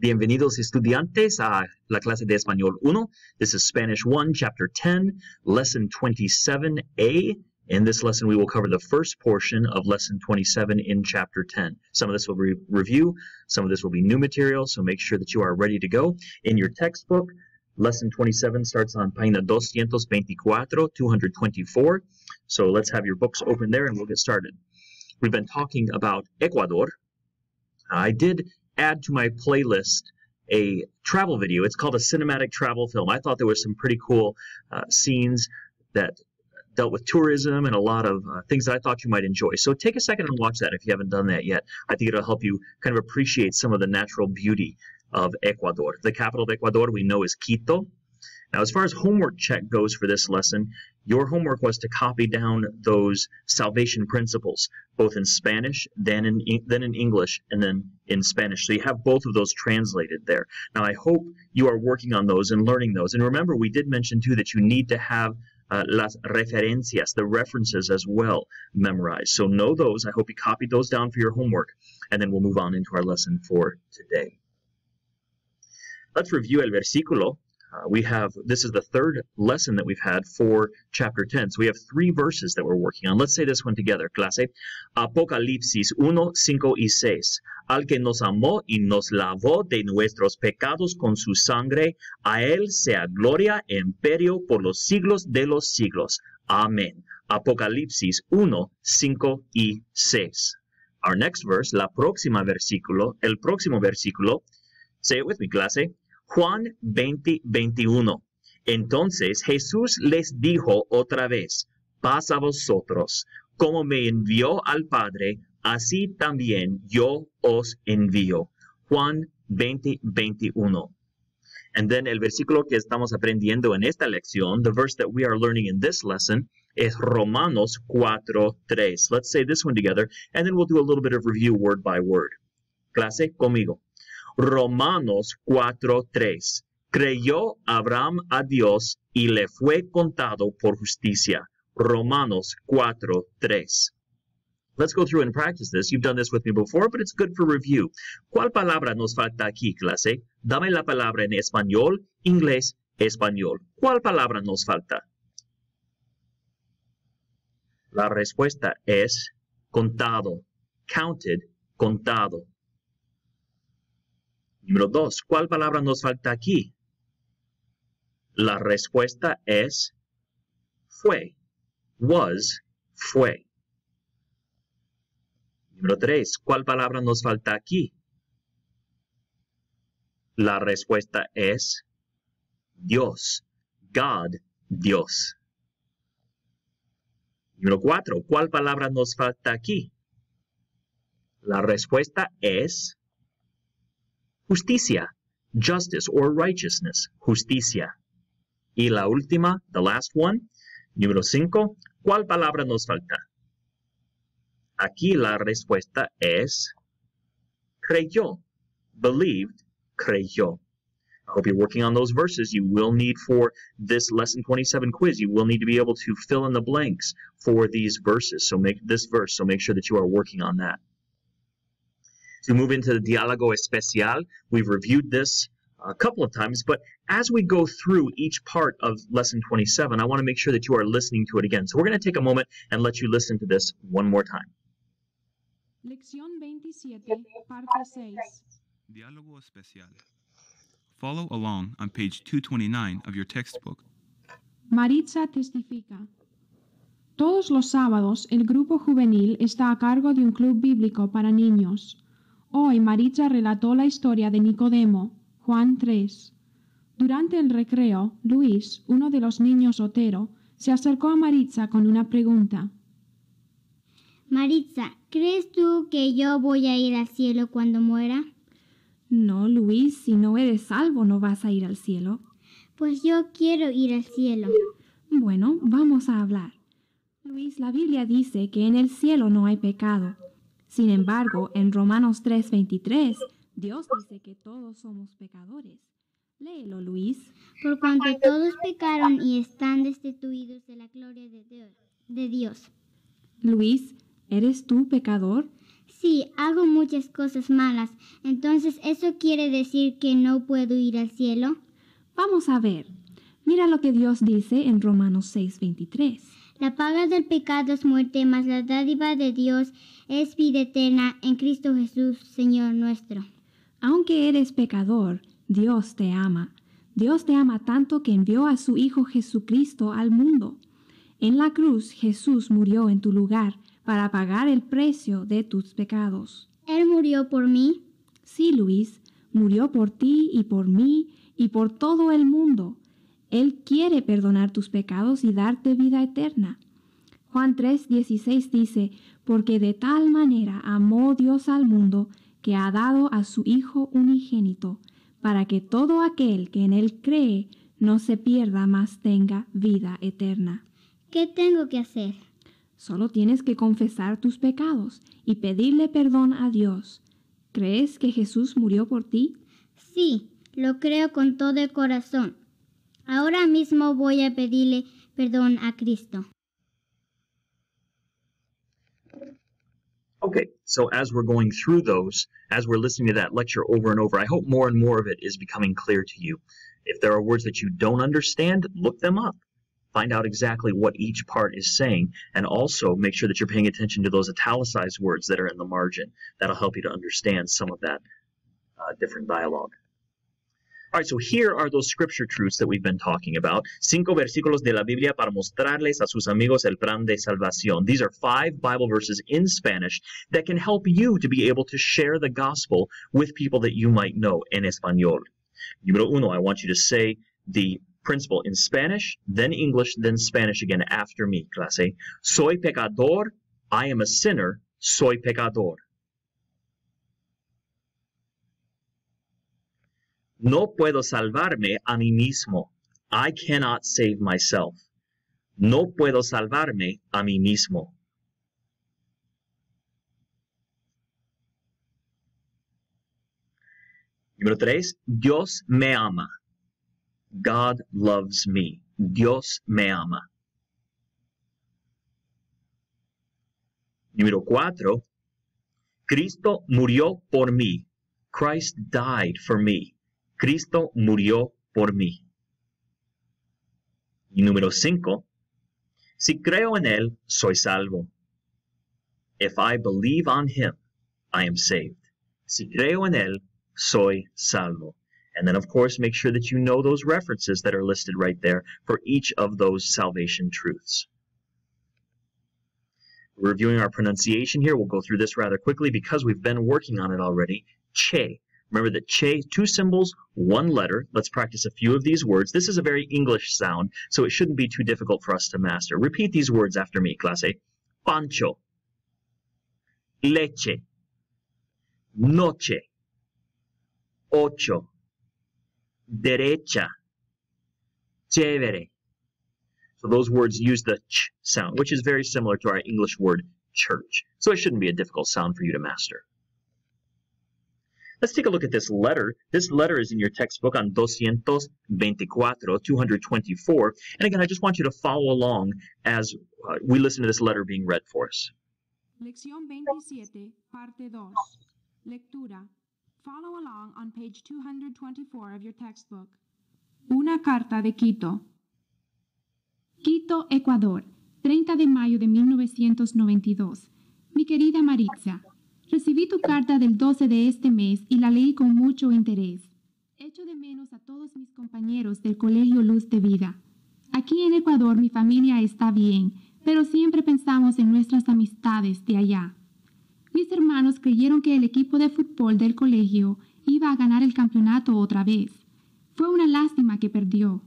Bienvenidos estudiantes a la clase de Español 1. This is Spanish 1, Chapter 10, Lesson 27a. In this lesson, we will cover the first portion of Lesson 27 in Chapter 10. Some of this will be review, some of this will be new material, so make sure that you are ready to go. In your textbook, Lesson 27 starts on página 224, 224. So let's have your books open there and we'll get started. We've been talking about Ecuador. I did add to my playlist a travel video. It's called a cinematic travel film. I thought there was some pretty cool uh, scenes that dealt with tourism and a lot of uh, things that I thought you might enjoy. So take a second and watch that if you haven't done that yet. I think it'll help you kind of appreciate some of the natural beauty of Ecuador. The capital of Ecuador we know is Quito. Now, as far as homework check goes for this lesson, your homework was to copy down those salvation principles, both in Spanish, then in then in English, and then in Spanish. So you have both of those translated there. Now, I hope you are working on those and learning those. And remember, we did mention too that you need to have uh, las referencias, the references as well, memorized. So know those. I hope you copied those down for your homework, and then we'll move on into our lesson for today. Let's review el versículo uh, we have, this is the third lesson that we've had for chapter 10. So we have three verses that we're working on. Let's say this one together, clase. Apocalipsis 1, 5 y 6. Al que nos amó y nos lavó de nuestros pecados con su sangre, a él sea gloria e imperio por los siglos de los siglos. Amén. Apocalipsis 1, 5 y 6. Our next verse, la próxima versículo, el próximo versículo, say it with me, clase. Juan 20, 21. Entonces Jesús les dijo otra vez, paz vosotros, como me envió al Padre, así también yo os envío. Juan 20, 21. And then el versículo que estamos aprendiendo en esta lección, the verse that we are learning in this lesson, is Romanos 4, 3. Let's say this one together, and then we'll do a little bit of review word by word. Clase conmigo. Romanos 4:3. Creyó Abraham a Dios y le fue contado por justicia. Romanos 4:3. Let's go through and practice this. You've done this with me before, but it's good for review. ¿Cuál palabra nos falta aquí, clase? Dame la palabra en español, inglés, español. ¿Cuál palabra nos falta? La respuesta es contado, counted, contado. Número dos, ¿cuál palabra nos falta aquí? La respuesta es fue. Was, fue. Número tres, ¿cuál palabra nos falta aquí? La respuesta es Dios. God, Dios. Número cuatro, ¿cuál palabra nos falta aquí? La respuesta es Justicia, justice or righteousness, justicia. Y la última, the last one, número 5, ¿cuál palabra nos falta? Aquí la respuesta es creyó, believed, creyó. I hope you're working on those verses. You will need for this lesson 27 quiz, you will need to be able to fill in the blanks for these verses. So make this verse, so make sure that you are working on that. To move into the Diálogo Especial, we've reviewed this a couple of times, but as we go through each part of Lesson 27, I want to make sure that you are listening to it again. So we're going to take a moment and let you listen to this one more time. Lección 27, parte 6. Diálogo Especial. Follow along on page 229 of your textbook. Maritza testifica. Todos los sábados el grupo juvenil está a cargo de un club bíblico para niños. Hoy Maritza relató la historia de Nicodemo, Juan 3. Durante el recreo, Luis, uno de los niños Otero, se acercó a Maritza con una pregunta. Maritza, ¿crees tú que yo voy a ir al cielo cuando muera? No, Luis, si no eres salvo no vas a ir al cielo. Pues yo quiero ir al cielo. Bueno, vamos a hablar. Luis, la Biblia dice que en el cielo no hay pecado. Sin embargo, en Romanos 3:23, Dios dice que todos somos pecadores. Léelo, Luis. Por cuanto todos pecaron y están destituidos de la gloria de Dios. De Dios. Luis, ¿eres tú pecador? Sí, hago muchas cosas malas. Entonces, ¿eso quiere decir que no puedo ir al cielo? Vamos a ver. Mira lo que Dios dice en Romanos 6:23. La paga del pecado es muerte, mas la dádiva de Dios es vida eterna en Cristo Jesús, Señor nuestro. Aunque eres pecador, Dios te ama. Dios te ama tanto que envió a su Hijo Jesucristo al mundo. En la cruz Jesús murió en tu lugar para pagar el precio de tus pecados. Él murió por mí. Sí, Luis, murió por ti y por mí y por todo el mundo. Él quiere perdonar tus pecados y darte vida eterna. Juan 3:16 dice, porque de tal manera amó Dios al mundo que ha dado a su Hijo unigénito, para que todo aquel que en Él cree no se pierda, mas tenga vida eterna. ¿Qué tengo que hacer? Solo tienes que confesar tus pecados y pedirle perdón a Dios. ¿Crees que Jesús murió por ti? Sí, lo creo con todo el corazón. Ahora mismo voy a pedirle perdón a Cristo. Okay, so as we're going through those, as we're listening to that lecture over and over, I hope more and more of it is becoming clear to you. If there are words that you don't understand, look them up. Find out exactly what each part is saying, and also make sure that you're paying attention to those italicized words that are in the margin. That'll help you to understand some of that uh, different dialogue. All right, so here are those scripture truths that we've been talking about. Cinco versículos de la Biblia para mostrarles a sus amigos el plan de salvación. These are five Bible verses in Spanish that can help you to be able to share the gospel with people that you might know en español. Número uno, I want you to say the principle in Spanish, then English, then Spanish again after me, clase. Soy pecador, I am a sinner, soy pecador. No puedo salvarme a mí mismo. I cannot save myself. No puedo salvarme a mí mismo. Número tres, Dios me ama. God loves me. Dios me ama. Número cuatro, Cristo murió por mí. Christ died for me. Cristo murió por mí. Y número cinco, si creo en Él, soy salvo. If I believe on Him, I am saved. Si creo en Él, soy salvo. And then, of course, make sure that you know those references that are listed right there for each of those salvation truths. Reviewing our pronunciation here. We'll go through this rather quickly because we've been working on it already. Che. Remember that che, two symbols, one letter. Let's practice a few of these words. This is a very English sound, so it shouldn't be too difficult for us to master. Repeat these words after me, clase. Pancho. Leche. Noche. Ocho. Derecha. Chévere. So those words use the ch sound, which is very similar to our English word church. So it shouldn't be a difficult sound for you to master. Let's take a look at this letter. This letter is in your textbook on 224, 224. And again, I just want you to follow along as uh, we listen to this letter being read for us. Lección 27, parte 2. Lectura. Follow along on page 224 of your textbook. Una carta de Quito. Quito, Ecuador, 30 de mayo de 1992. Mi querida Maritza, recibí tu carta del 12 de este mes y la leí con mucho interés. Echo de menos a todos mis compañeros del Colegio Luz de Vida. Aquí en Ecuador mi familia está bien, pero siempre pensamos en nuestras amistades de allá. Mis hermanos creyeron que el equipo de fútbol del colegio iba a ganar el campeonato otra vez. Fue una lástima que perdió.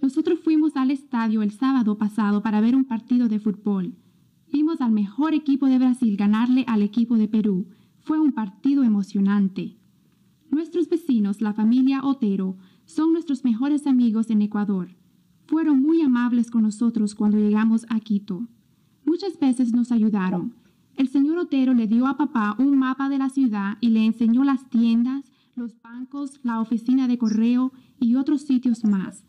Nosotros fuimos al estadio el sábado pasado para ver un partido de fútbol. Vimos al mejor equipo de Brasil ganarle al equipo de Perú. Fue un partido emocionante. Nuestros vecinos, la familia Otero, son nuestros mejores amigos en Ecuador. Fueron muy amables con nosotros cuando llegamos a Quito. Muchas veces nos ayudaron. El señor Otero le dio a papá un mapa de la ciudad y le enseñó las tiendas, los bancos, la oficina de correo y otros sitios más.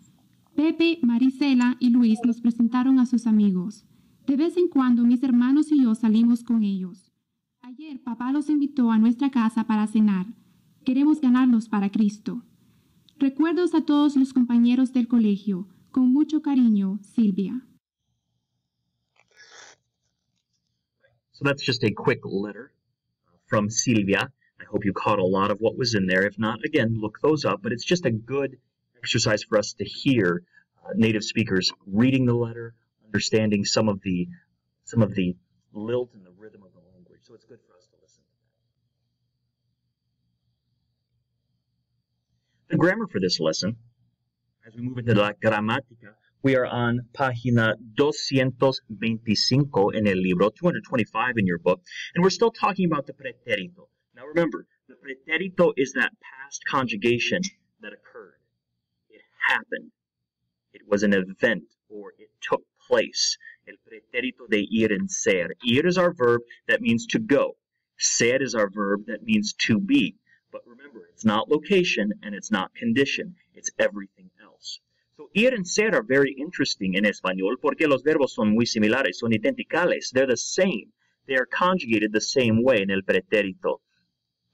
Pepe, Marisela y Luis nos presentaron a sus amigos. De vez en cuando mis hermanos y yo salimos con ellos. Ayer papá los invitó a nuestra casa para cenar. Queremos ganarlos para Cristo. Recuerdos a todos los compañeros del colegio. Con mucho cariño, Silvia. So that's just a quick letter from Silvia. I hope you caught a lot of what was in there. If not, again, look those up. But it's just a good exercise for us to hear uh, native speakers reading the letter, understanding some of the some of the lilt and the rhythm of the language. So it's good for us to listen to that. The grammar for this lesson, as we move into la gramática, we are on página 225 in el libro, 225 in your book, and we're still talking about the pretérito. Now remember, the pretérito is that past conjugation that occurred. It happened. It was an event or it took place. El pretérito de ir en ser. Ir is our verb that means to go. Ser is our verb that means to be. But remember, it's not location and it's not condition. It's everything else. So ir and ser are very interesting in español porque los verbos son muy similares, son identicales. They're the same. They are conjugated the same way in el pretérito.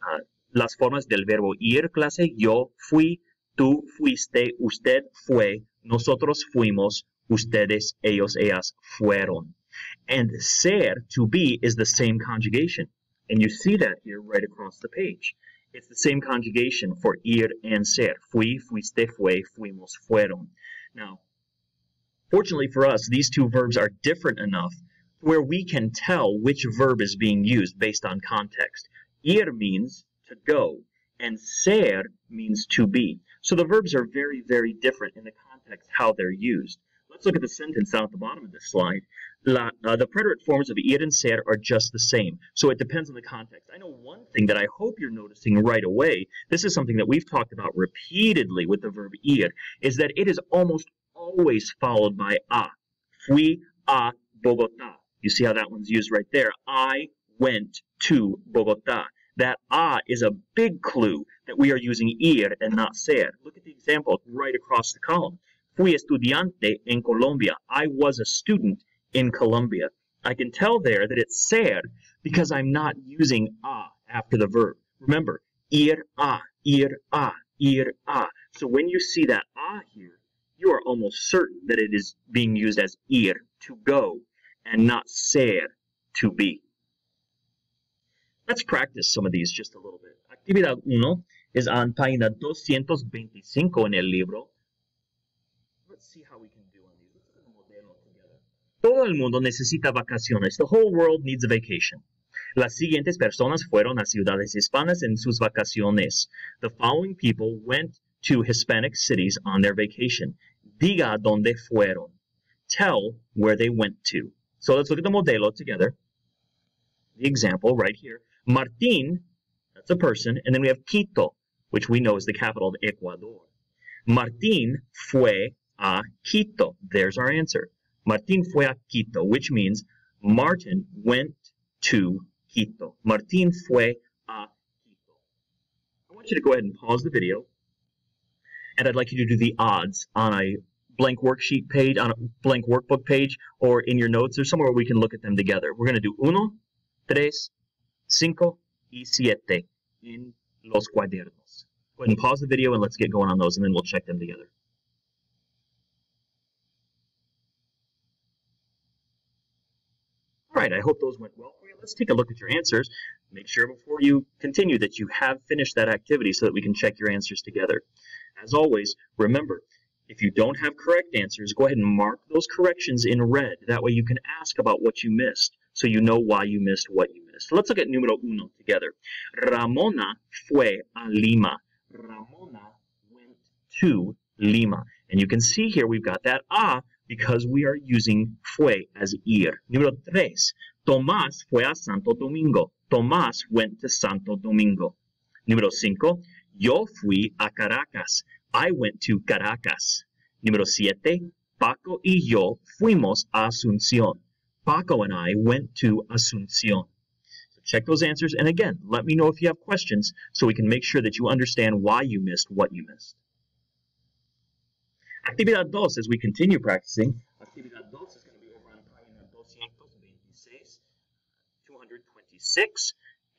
Uh, las formas del verbo ir, clase, yo fui, tú fuiste, usted fue, nosotros fuimos, ustedes, ellos, ellas fueron. And ser, to be, is the same conjugation. And you see that here right across the page. It's the same conjugation for ir and ser. Fui, fuiste, fue, fuimos, fueron. Now, fortunately for us, these two verbs are different enough where we can tell which verb is being used based on context. Ir means to go, and ser means to be. So the verbs are very, very different in the context how they're used. Let's look at the sentence down at the bottom of this slide. La, uh, the preterite forms of ir and ser are just the same. So it depends on the context. I know one thing that I hope you're noticing right away. This is something that we've talked about repeatedly with the verb ir, is that it is almost always followed by a. Fui a Bogota. You see how that one's used right there. I went to Bogota. That a is a big clue that we are using ir and not ser. Look at the example right across the column. Fui estudiante en Colombia. I was a student in Colombia. I can tell there that it's ser because I'm not using a after the verb. Remember, ir a, ir a, ir a. So when you see that a here, you are almost certain that it is being used as ir, to go, and not ser, to be. Let's practice some of these just a little bit. Actividad 1 is on página 225 en el libro. Todo el mundo necesita vacaciones. The whole world needs a vacation. Las siguientes personas fueron a ciudades hispanas en sus vacaciones. The following people went to Hispanic cities on their vacation. Diga dónde fueron. Tell where they went to. So let's look at the modelo together. The example right here. Martin, that's a person, and then we have Quito, which we know is the capital of Ecuador. Martin fue a Quito. There's our answer. Martin fue a Quito, which means Martin went to Quito. Martin fue a Quito. I want you to go ahead and pause the video, and I'd like you to do the odds on a blank worksheet page, on a blank workbook page, or in your notes, or somewhere we can look at them together. We're going to do uno, tres, cinco, y siete in los cuadernos. Go ahead and pause the video and let's get going on those, and then we'll check them together. Right, I hope those went well for you. Let's take a look at your answers. Make sure before you continue that you have finished that activity so that we can check your answers together. As always, remember, if you don't have correct answers, go ahead and mark those corrections in red. That way you can ask about what you missed so you know why you missed what you missed. Let's look at numero uno together. Ramona fue a Lima. Ramona went to Lima. And you can see here we've got that a because we are using fue as ir. Número tres. Tomás fue a Santo Domingo. Tomás went to Santo Domingo. Número cinco. Yo fui a Caracas. I went to Caracas. Número siete. Paco y yo fuimos a Asunción. Paco and I went to Asunción. So check those answers, and again, let me know if you have questions so we can make sure that you understand why you missed what you missed. Actividad 2, as we continue practicing, Actividad 2 is going to be over on página 226, 226,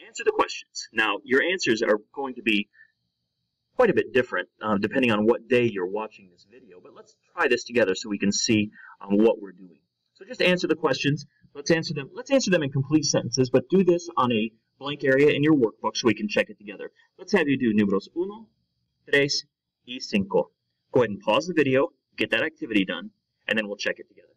answer the questions. Now, your answers are going to be quite a bit different uh, depending on what day you're watching this video, but let's try this together so we can see um, what we're doing. So just answer the questions. Let's answer them. Let's answer them in complete sentences, but do this on a blank area in your workbook so we can check it together. Let's have you do números uno, tres, y cinco. Go ahead and pause the video, get that activity done, and then we'll check it together.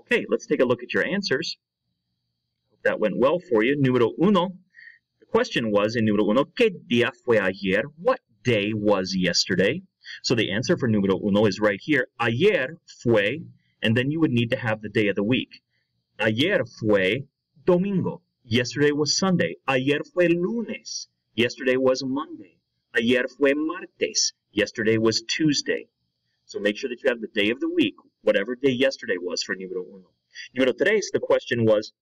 Okay, let's take a look at your answers. Hope that went well for you. Número uno. The question was in número uno, ¿qué día fue ayer? What day was yesterday? So the answer for número uno is right here. Ayer fue, and then you would need to have the day of the week. Ayer fue domingo. Yesterday was Sunday. Ayer fue lunes. Yesterday was Monday. Ayer fue martes. Yesterday was Tuesday. So make sure that you have the day of the week, whatever day yesterday was for número uno. Número tres, the question was,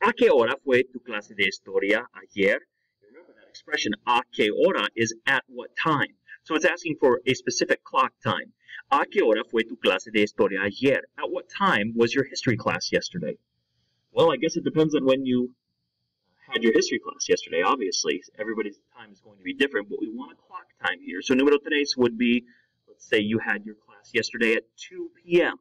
¿A qué hora fue tu clase de historia ayer? Remember that expression, ¿a qué hora is at what time. So it's asking for a specific clock time. ¿A qué hora fue tu clase de historia ayer? At what time was your history class yesterday? Well, I guess it depends on when you had your history class yesterday, obviously. Everybody's time is going to be different, but we want a clock time here. So número tres would be, let's say you had your class yesterday at 2 p.m.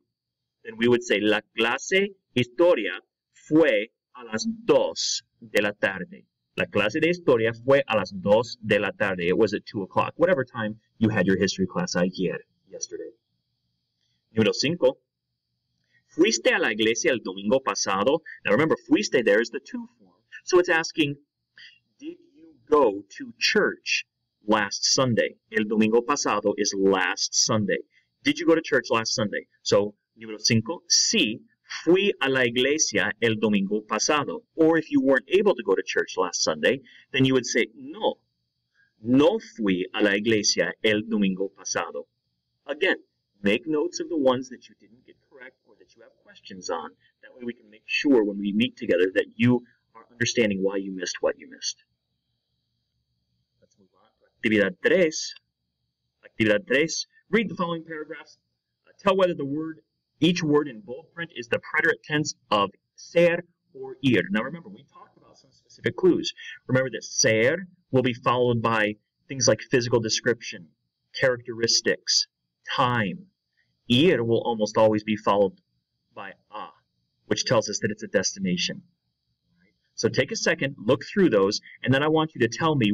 Then we would say, la clase historia fue a las dos de la tarde. La clase de historia fue a las dos de la tarde. It was at 2 o'clock, whatever time you had your history class ayer, yesterday. Número cinco. Fuiste a la iglesia el domingo pasado. Now remember, fuiste there is the to form. So it's asking, did you go to church last Sunday? El domingo pasado is last Sunday. Did you go to church last Sunday? So, número cinco, sí, fui a la iglesia el domingo pasado. Or if you weren't able to go to church last Sunday, then you would say, no, no fui a la iglesia el domingo pasado. Again, make notes of the ones that you didn't get correct or that you have questions on. That way we can make sure when we meet together that you understanding why you missed what you missed. Let's move on to actividad tres. Actividad tres. Read the following paragraphs. Uh, tell whether the word, each word in bold print is the preterite tense of ser or ir. Now remember, we talked about some specific clues. Remember that ser will be followed by things like physical description, characteristics, time. Ir will almost always be followed by a, which tells us that it's a destination. So take a second, look through those, and then I want you to tell me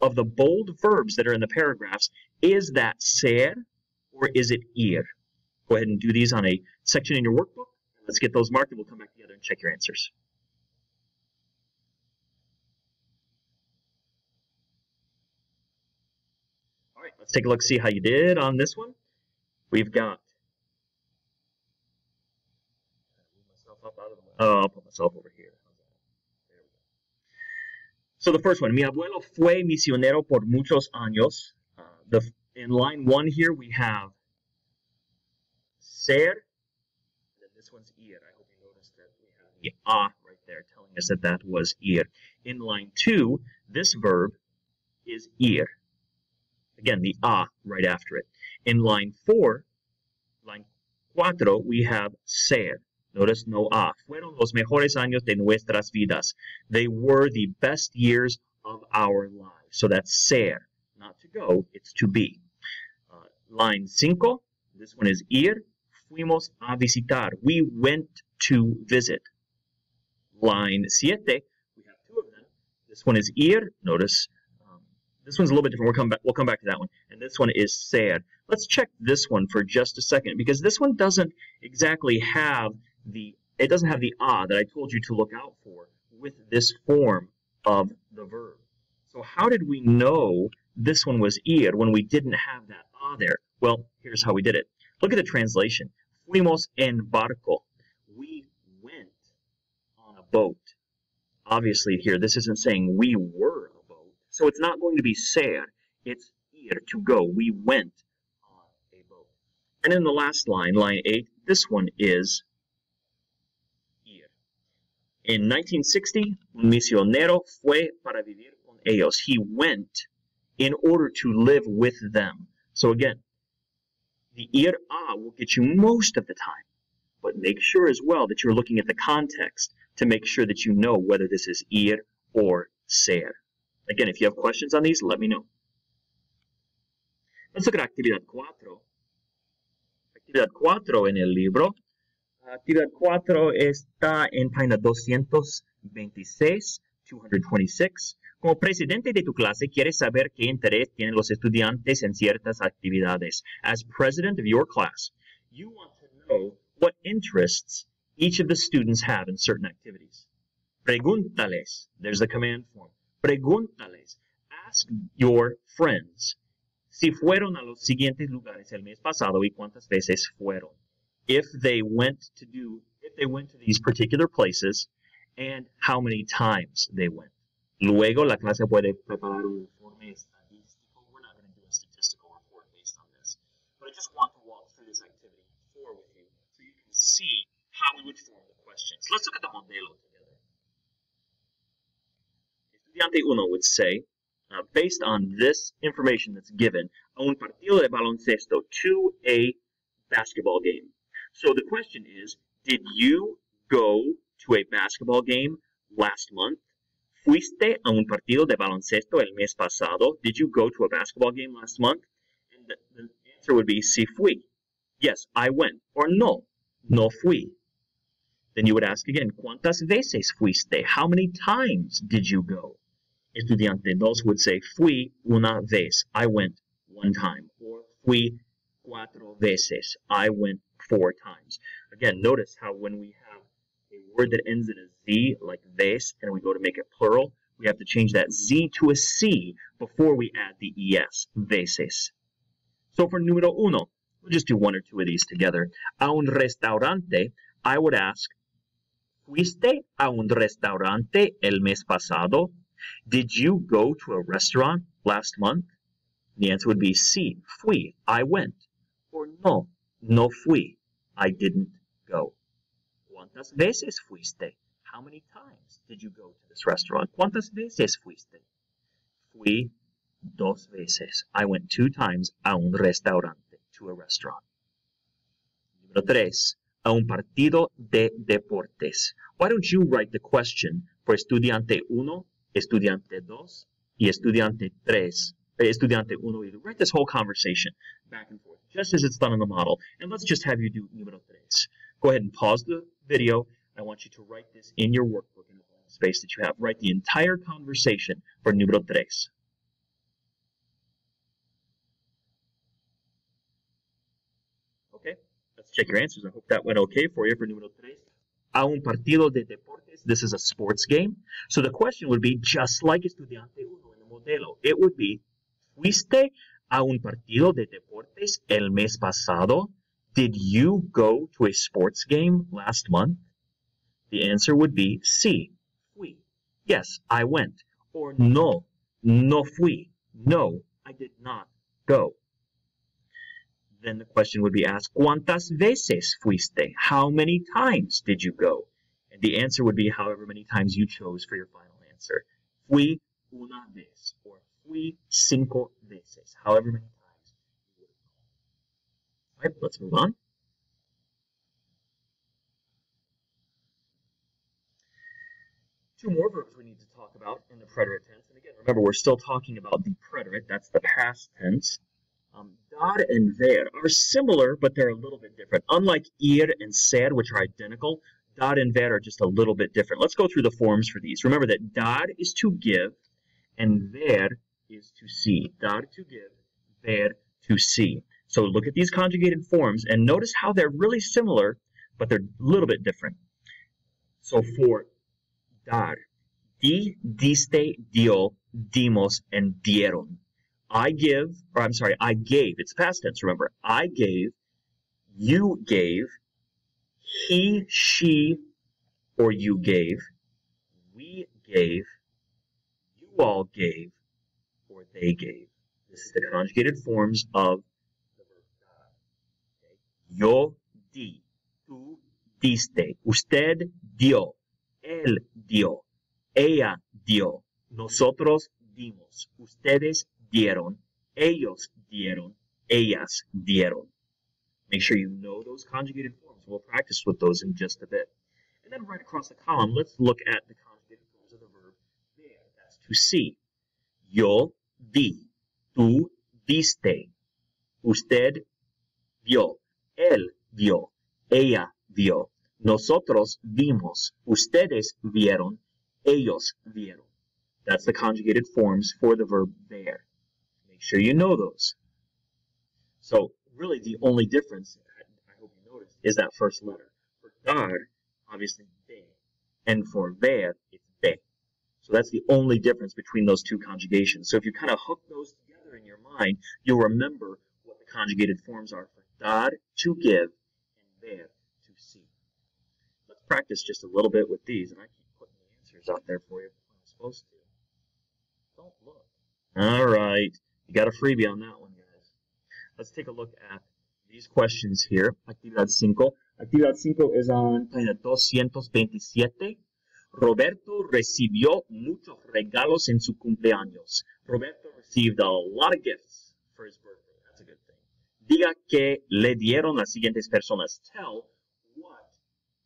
of the bold verbs that are in the paragraphs, is that ser or is it ir? Go ahead and do these on a section in your workbook. Let's get those marked and we'll come back together and check your answers. All right, let's take a look, see how you did on this one. We've got. Oh, I'll put myself over here. So the first one, mi abuelo fue misionero por muchos años. Uh, the, in line one here, we have ser. And then this one's ir. I hope you noticed that we have the a right there telling us that that was ir. In line two, this verb is ir. Again, the a right after it. In line four, line cuatro, we have ser. Notice no a. Fueron los mejores años de nuestras vidas. They were the best years of our lives. So that's ser. Not to go, it's to be. Uh, line cinco, this one is ir. Fuimos a visitar. We went to visit. Line siete, we have two of them. This one is ir. Notice um, this one's a little bit different. We'll come back. We'll come back to that one. And this one is ser. Let's check this one for just a second because this one doesn't exactly have the it doesn't have the ah that I told you to look out for with this form of the verb. So how did we know this one was ir when we didn't have that ah there? Well, here's how we did it. Look at the translation. Fuimos en barco. We went on a boat. Obviously here, this isn't saying we were a boat. So it's not going to be ser. It's ir, to go. We went on a boat. And in the last line, line 8, this one is in 1960, un misionero fue para vivir con ellos. He went in order to live with them. So again, the ir a ah, will get you most of the time. but make sure as well that you're looking at the context to make sure that you know whether this is ir or ser. Again, if you have questions on these, let me know. Let's look at actividad 4. Actividad 4 en el libro. Actividad 4 está en página 226, 226. Como presidente de tu clase, quieres saber qué interés tienen los estudiantes en ciertas actividades. As president of your class, you want to know what interests each of the students have in certain activities. Pregúntales. There's the command form. Pregúntales. Ask your friends si fueron a los siguientes lugares el mes pasado y cuántas veces fueron. If they went to do, if they went to these particular places and how many times they went. Luego la clase puede preparar un informe estadístico. We're not going to do a statistical report based on this, but I just want to walk through this activity four with you so you can see how we would form the questions. Let's look at the modelo together. Estudiante 1 would say, uh, based on this information that's given, a un partido de baloncesto to a basketball game. So the question is, did you go to a basketball game last month? ¿Fuiste a un partido de baloncesto el mes pasado? Did you go to a basketball game last month? And the, the answer would be si fui. Yes, I went. Or no, no fui. Then you would ask again, ¿cuántas veces fuiste? How many times did you go? Estudiante dos would say, fui una vez. I went one time. Or fui cuatro veces. I went four times. Again, notice how when we have a word that ends in a Z, like vez, and we go to make it plural, we have to change that Z to a C before we add the ES, veces. So for numero uno, we'll just do one or two of these together. A un restaurante, I would ask, ¿Fuiste a un restaurante el mes pasado? Did you go to a restaurant last month? The answer would be sí, fui, I went. No, no fui, I didn't go. ¿Cuántas veces fuiste? How many times did you go to this restaurant? ¿Cuántas veces fuiste? Fui dos veces. I went two times a un restaurante, to a restaurant. Número tres, a un partido de deportes. Why don't you write the question for estudiante uno, estudiante dos, y estudiante tres, estudiante uno y. Write this whole conversation back and forth, just as it's done in the model. And let's just have you do número tres. Go ahead and pause the video. I want you to write this in your workbook in the space that you have. Write the entire conversation for número tres. Okay, let's check your answers. I hope that went okay for you for número tres. A un partido de deportes. This is a sports game. So the question would be just like estudiante uno en el modelo. It would be, ¿fuiste a un partido de deportes el mes pasado? Did you go to a sports game last month? The answer would be sí, fui. Yes, I went. Or no, no fui. No, I did not go. Then the question would be asked, ¿Cuántas veces fuiste? How many times did you go? And the answer would be however many times you chose for your final answer. Fui una vez, or fui cinco veces, however many times you would have gone. All right, let's move on. Two more verbs we need to talk about in the preterite tense. And again, remember, we're still talking about the preterite. That's the past tense. Um, dar and ver are similar, but they're a little bit different. Unlike ir and ser, which are identical, dar and ver are just a little bit different. Let's go through the forms for these. Remember that dar is to give, and ver is to see. Dar to give, ver to see. So look at these conjugated forms and notice how they're really similar, but they're a little bit different. So for dar, di, diste, dio, dimos, and dieron. I give, or I'm sorry, I gave. It's past tense, remember. I gave, you gave, he, she, or you gave, we gave, you all gave, they gave. This is the conjugated forms of the verb. Yo di, tú diste, usted dio, él dio, ella dio, nosotros dimos, ustedes dieron, ellos dieron, ellas dieron. Make sure you know those conjugated forms we'll practice with those in just a bit. And then right across the column, let's look at the conjugated forms of the verb ver. That's to see. Yo vi. Tú viste. Usted vio. Él vio. Ella vio. Nosotros vimos. Ustedes vieron. Ellos vieron. That's the conjugated forms for the verb ver. Make sure you know those. So really the only difference, I hope you noticed, is that first letter. For dar, obviously de, and for ver, it's. So that's the only difference between those two conjugations. So if you kind of hook those together in your mind, you'll remember what the conjugated forms are for dar, to give, and ver, to see. Let's practice just a little bit with these, and I keep putting the answers out there for you when I'm supposed to. Don't look. All right. You got a freebie on that one, guys. Let's take a look at these questions here. Actividad 5. Actividad 5 is on página 227. Roberto recibió muchos regalos en su cumpleaños. Roberto received a lot of gifts for his birthday. That's a good thing. Diga que le dieron las siguientes personas. Tell what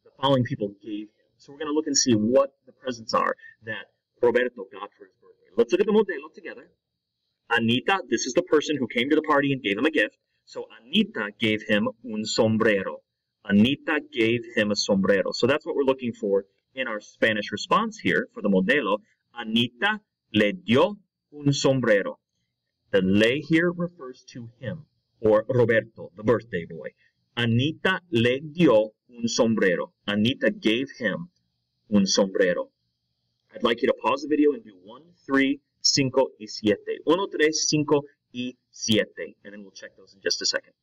the following people gave him. So we're going to look and see what the presents are that Roberto got for his birthday. Let's look at the modelo together. Anita, this is the person who came to the party and gave him a gift. So Anita gave him un sombrero. Anita gave him a sombrero. So that's what we're looking for in our Spanish response here for the modelo. Anita le dio un sombrero. The le here refers to him, or Roberto, the birthday boy. Anita le dio un sombrero. Anita gave him un sombrero. I'd like you to pause the video and do one, three, cinco y siete. Uno, tres, cinco y siete. And then we'll check those in just a second.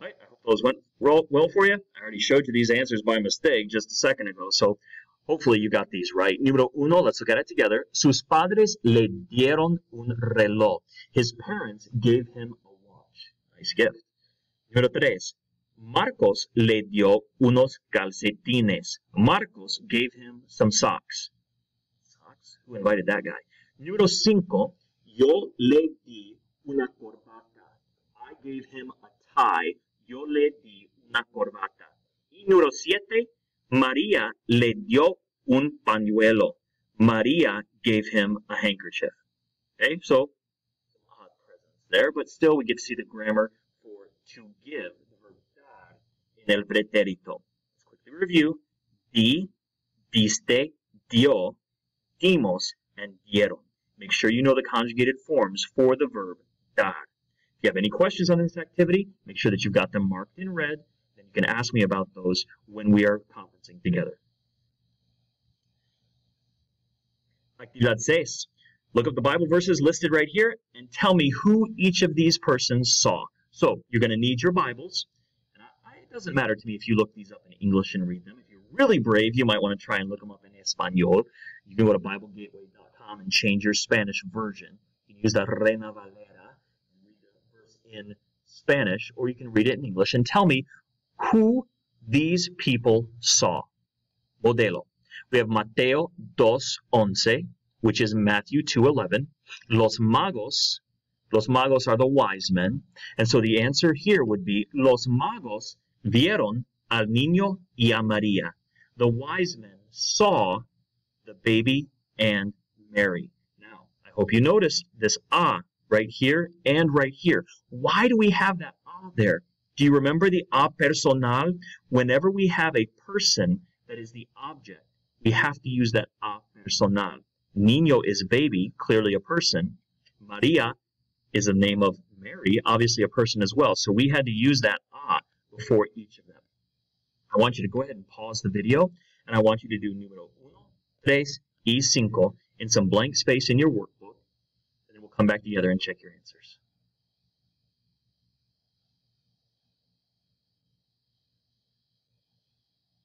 All right, those went well, for you. I already showed you these answers by mistake just a second ago, so hopefully you got these right. Número uno, let's look at it together. Sus padres le dieron un reloj. His parents gave him a watch. Nice gift. Número tres, Marcos le dio unos calcetines. Marcos gave him some socks. Socks? Who invited that guy? Número cinco, yo le di una corbata. I gave him a tie. Yo le di una corbata. Y número siete, María le dio un pañuelo. María gave him a handkerchief. Okay, so odd presents there, but still we get to see the grammar for to give, the verb dar, in el pretérito. Let's quickly review. Di, diste, dio, dimos, and dieron. Make sure you know the conjugated forms for the verb dar. If you have any questions on this activity, make sure that you've got them marked in red. Then you can ask me about those when we are conferencing together. Actividad 6. Look up the Bible verses listed right here and tell me who each of these persons saw. So you're going to need your Bibles. I, it doesn't matter to me if you look these up in English and read them. If you're really brave, you might want to try and look them up in Espanol. You can go to BibleGateway.com and change your Spanish version. You can use the Reina Valera and read the verse in Spanish, or you can read it in English and tell me who these people saw. Modelo. We have Mateo 2.11, which is Matthew 2.11. Los magos, los magos are the wise men. And so the answer here would be, los magos vieron al niño y a María. The wise men saw the baby and Mary. Now, I hope you noticed this ah right here and right here. Why do we have that ah there? Do you remember the a personal? Whenever we have a person that is the object, we have to use that a personal. Niño is baby, clearly a person. Maria is the name of Mary, obviously a person as well. So we had to use that a before each of them. I want you to go ahead and pause the video, and I want you to do número uno, tres, y cinco in some blank space in your we'll come back together and check your answers.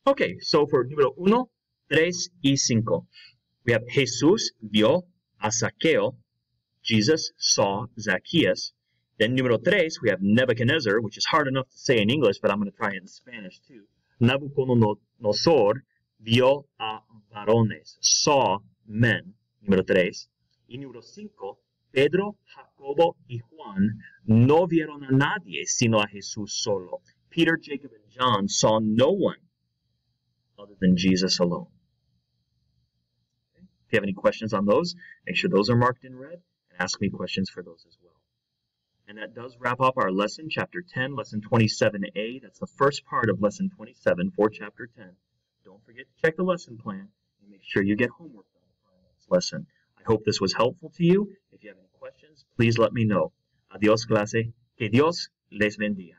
Okay, so for número uno, tres y cinco, we have Jesús vio a Zaqueo. Jesus saw Zacchaeus. Then número tres, we have Nebuchadnezzar, which is hard enough to say in English, but I'm going to try it in Spanish too. Nabucodonosor vio a varones, saw men. Número tres. Y número cinco, Pedro, Jacobo y Juan no vieron a nadie sino a Jesús solo. Peter, Jacob, and John saw no one other than Jesus alone. Okay? If you have any questions on those, make sure those are marked in red and ask me questions for those as well. And that does wrap up our lesson, chapter 10, lesson 27a. That's the first part of lesson 27 for chapter 10. Don't forget to check the lesson plan and make sure you get homework done for next lesson. Hope this was helpful to you. If you have any questions, please let me know. Adios, clase. Que Dios les bendiga.